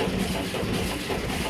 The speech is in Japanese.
頑張れ!